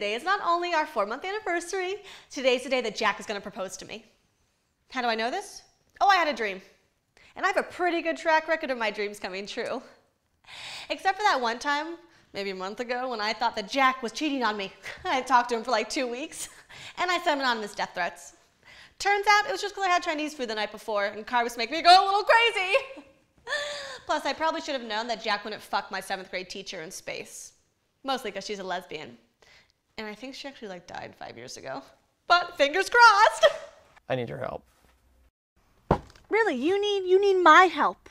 not only our four month anniversary, today's the day that Jack is going to propose to me. How do I know this? Oh, I had a dream. And I have a pretty good track record of my dreams coming true. Except for that one time, maybe a month ago, when I thought that Jack was cheating on me. I talked to him for like two weeks, and I sent anonymous death threats. Turns out it was just because I had Chinese food the night before, and carbs making me go a little crazy. Plus, I probably should have known that Jack wouldn't fuck my seventh grade teacher in space. Mostly because she's a lesbian. And I think she actually like died five years ago. But fingers crossed! I need your help. Really, you need you need my help.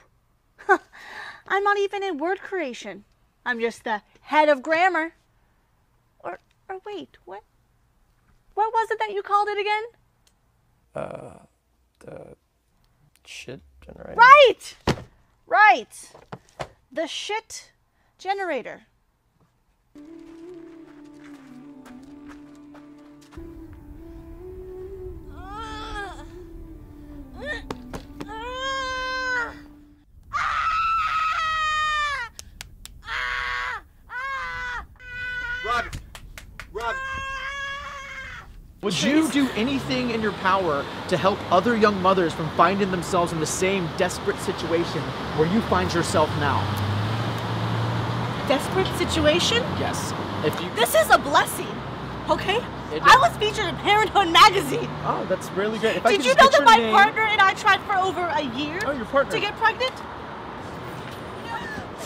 I'm not even in word creation. I'm just the head of grammar. Or or wait, what? What was it that you called it again? Uh, the shit generator. Right! Right. The shit generator. Would you do anything in your power to help other young mothers from finding themselves in the same desperate situation where you find yourself now? Desperate situation? Yes. If you This is a blessing. Okay? I was featured in Parenthood magazine. Oh, that's really great. If Did you know that my name- partner and I tried for over a year Oh, your partner. to get pregnant?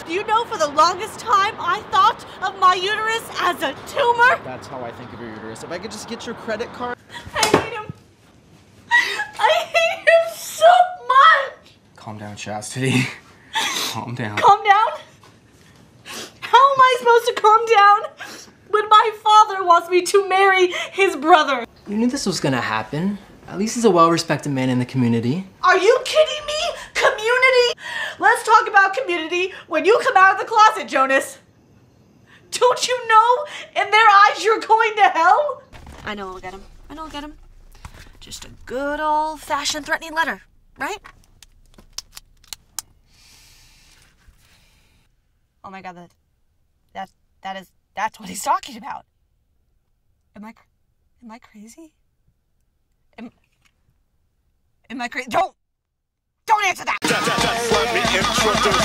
Do you know for the longest time I thought of my uterus as a tumor? That's how I think of your uterus. If I could just get your credit card. I hate him. I hate him so much. Calm down, Chastity. Calm down. Calm down. How am I supposed to calm down when my father wants me to marry his brother? You knew this was gonna happen. At least he's a well-respected man in the community. Are you kidding me? Community? Let's talk about community when you come out of the closet, Jonas. Don't you know in their eyes you're going to hell? I know I'll get him. I know I'll get him. Just a good old fashioned threatening letter, right? Oh my god, that that that is that's what he's talking about. Am I am I crazy? Am am I crazy? Don't don't answer that. Come on.